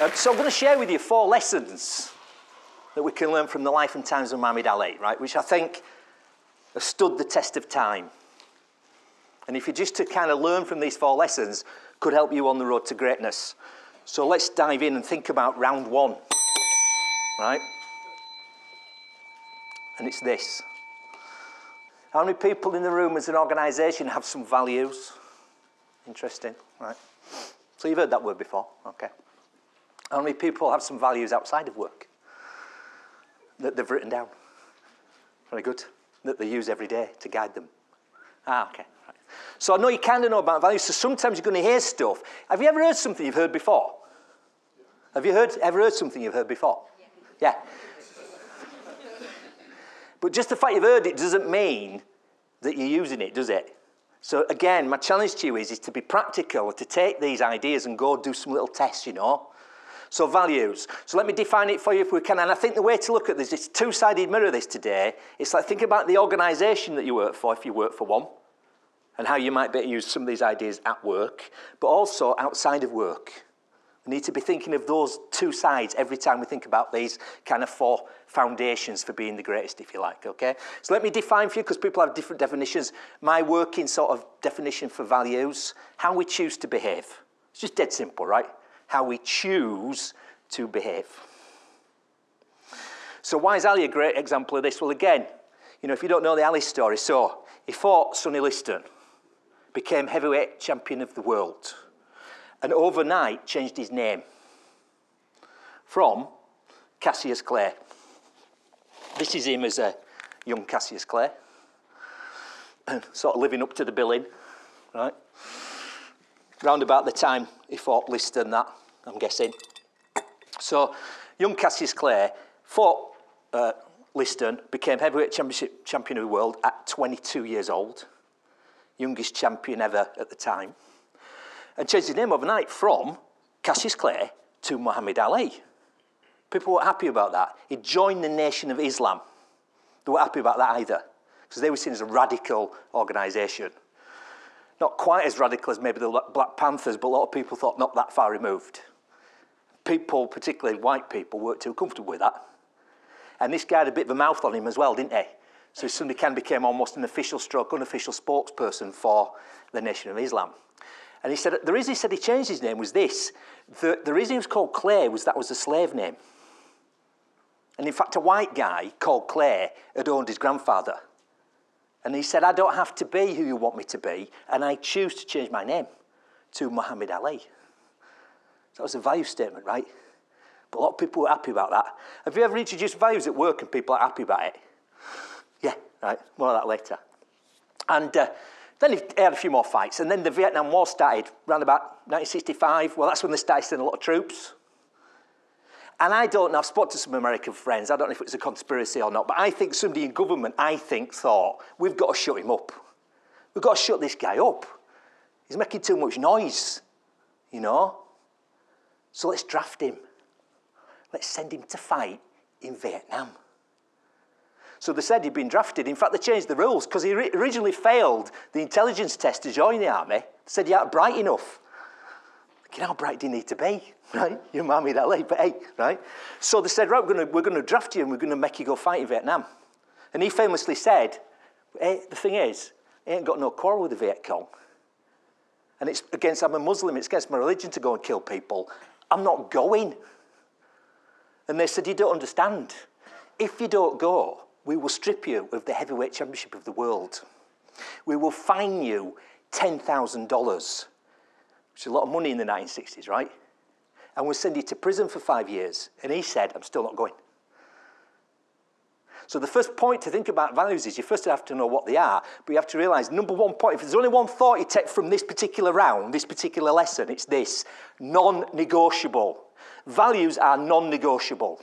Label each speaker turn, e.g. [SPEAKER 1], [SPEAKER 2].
[SPEAKER 1] Um, so I'm going to share with you four lessons that we can learn from the life and times of Muhammad Ali, right, which I think have stood the test of time. And if you just to kind of learn from these four lessons, could help you on the road to greatness. So let's dive in and think about round one, right? And it's this. How many people in the room as an organisation have some values? Interesting, right? So you've heard that word before, okay. How many people have some values outside of work that they've written down? Very good. That they use every day to guide them. Ah, okay. Right. So I know you kind of know about values, so sometimes you're going to hear stuff. Have you ever heard something you've heard before? Have you heard, ever heard something you've heard before? Yeah. yeah. but just the fact you've heard it doesn't mean that you're using it, does it? So again, my challenge to you is, is to be practical, to take these ideas and go do some little tests, you know. So values. So let me define it for you if we can. And I think the way to look at this, it's two-sided mirror this today. It's like think about the organisation that you work for, if you work for one, and how you might be use some of these ideas at work, but also outside of work. We need to be thinking of those two sides every time we think about these kind of four foundations for being the greatest, if you like, okay? So let me define for you, because people have different definitions, my working sort of definition for values, how we choose to behave. It's just dead simple, right? How we choose to behave. So why is Ali a great example of this? Well, again, you know, if you don't know the Ali story, so he fought Sonny Liston, became heavyweight champion of the world and overnight changed his name from Cassius Clay. This is him as a young Cassius Clay, sort of living up to the billing, right? Round about the time he fought Liston, that, I'm guessing. So, young Cassius Clay fought uh, Liston, became heavyweight championship champion of the world at 22 years old, youngest champion ever at the time and changed his name overnight from Cassius Clay to Muhammad Ali. People were happy about that. He joined the Nation of Islam. They were happy about that either, because they were seen as a radical organisation. Not quite as radical as maybe the Black Panthers, but a lot of people thought not that far removed. People, particularly white people, weren't too comfortable with that. And this guy had a bit of a mouth on him as well, didn't he? So he suddenly kind of became almost an official stroke, unofficial spokesperson for the Nation of Islam. And he said, the reason he said he changed his name was this. The, the reason he was called Clay was that was a slave name. And in fact, a white guy called Clay had owned his grandfather. And he said, I don't have to be who you want me to be, and I choose to change my name to Muhammad Ali. So that was a value statement, right? But a lot of people were happy about that. Have you ever introduced values at work and people are happy about it? Yeah, right. More of that later. And uh, then he had a few more fights, and then the Vietnam War started around about 1965. Well, that's when they started sending a lot of troops. And I don't know, I've spoken to some American friends, I don't know if it was a conspiracy or not, but I think somebody in government, I think, thought, we've got to shut him up. We've got to shut this guy up. He's making too much noise, you know? So let's draft him. Let's send him to fight in Vietnam. So they said he'd been drafted. In fact, they changed the rules because he originally failed the intelligence test to join the army. They said he aren't bright enough. Know how bright do you need to be, right? Your mommy that late, but hey, right? So they said, right, we're going we're to draft you and we're going to make you go fight in Vietnam. And he famously said, hey, the thing is, I ain't got no quarrel with the Viet Cong. And it's against, I'm a Muslim, it's against my religion to go and kill people. I'm not going. And they said, you don't understand. If you don't go, we will strip you of the heavyweight championship of the world. We will fine you $10,000, is a lot of money in the 1960s, right? And we'll send you to prison for five years. And he said, I'm still not going. So the first point to think about values is you first have to know what they are, but you have to realize, number one point, if there's only one thought you take from this particular round, this particular lesson, it's this, non-negotiable. Values are non-negotiable.